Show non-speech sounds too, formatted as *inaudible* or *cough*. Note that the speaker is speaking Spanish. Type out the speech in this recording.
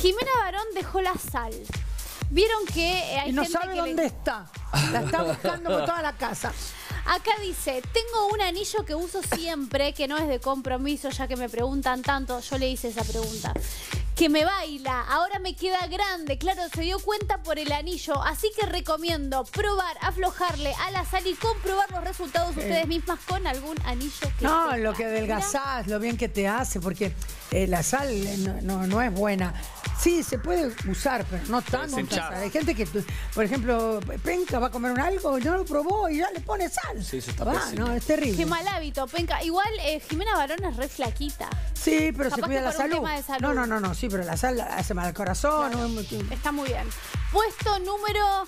Jimena Barón dejó la sal. Vieron que eh, hay Y no gente sabe que le- dónde está. La está *laughs* buscando por toda la casa. Acá dice, tengo un anillo que uso siempre, que no es de compromiso, ya que me preguntan tanto, yo le hice esa pregunta. Que me baila, ahora me queda grande, claro, se dio cuenta por el anillo, así que recomiendo probar, aflojarle a la sal y comprobar los resultados ustedes mismas con algún anillo que No, tenga. lo que adelgazás, lo bien que te hace, porque eh, la sal eh, no, no- no es buena. Sí, se puede usar, pero no tanto. Hay gente que, por ejemplo, Penca va a comer un algo y no lo probó y ya le pone sal. Sí, eso está Va, pésimo. no, es terrible. Qué mal hábito, penca. Igual eh, Jimena Barón es re flaquita. Sí, pero se cuida la salud. tema de salud. No, no, no, no, sí, pero la sal hace mal al corazón. Claro. no es muy- Está muy bien. Puesto número